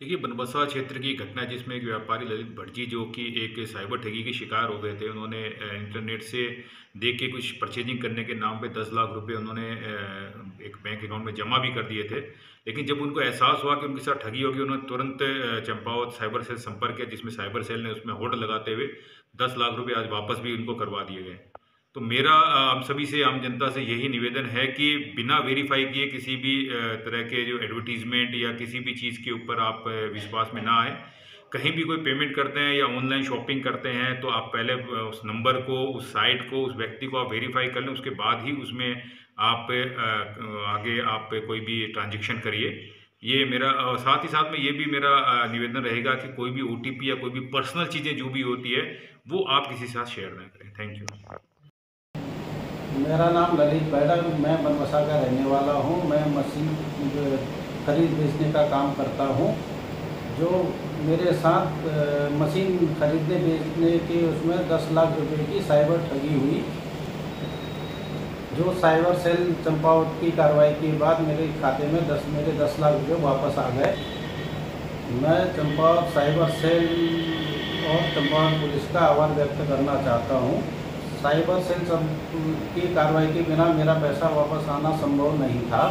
देखिए, बनबसा क्षेत्र की घटना जिसमें एक व्यापारी ललित भटजी जो कि एक साइबर ठगी के शिकार हो गए थे, उन्होंने इंटरनेट से देख के कुछ परचेजिंग करने के नाम पे दस लाख रुपए उन्होंने एक बैंक अकाउंट में जमा भी कर दिए थे। लेकिन जब उनको एहसास हुआ कि उनके साथ ठगी होगी, उन्होंने तुरंत चंपावत साइबर सेल संपर्क किया, जिसमें साइबर सेल ने उसमें होल्ड लगाते हुए दस लाख रुपये आज वापस भी उनको करवा दिए गए। तो मेरा हम सभी से, आम जनता से यही निवेदन है कि बिना वेरीफाई किए किसी भी तरह के जो एडवर्टीजमेंट या किसी भी चीज़ के ऊपर आप विश्वास में ना आए। कहीं भी कोई पेमेंट करते हैं या ऑनलाइन शॉपिंग करते हैं तो आप पहले उस नंबर को, उस साइट को, उस व्यक्ति को आप वेरीफाई कर लें, उसके बाद ही उसमें आप आगे आप कोई भी ट्रांजेक्शन करिए। ये मेरा साथ ही साथ में ये भी मेरा निवेदन रहेगा कि कोई भी ओटीपी या कोई भी पर्सनल चीज़ें जो भी होती है, वो आप किसी साथ शेयर ना करें। थैंक यू मेरा नाम ललित बैडर मैं बनवसा का रहने वाला हूँ। मैं मशीन खरीद बेचने का काम करता हूँ। जो मेरे साथ मशीन खरीदने बेचने के उसमें दस लाख रुपए की साइबर ठगी हुई। जो साइबर सेल चंपावत की कार्रवाई के बाद मेरे खाते में दस, मेरे दस लाख रुपए वापस आ गए। मैं चंपावत साइबर सेल और चंपावत पुलिस का आभार व्यक्त करना चाहता हूँ। साइबर सेल की कार्रवाई के बिना मेरा पैसा वापस आना संभव नहीं था।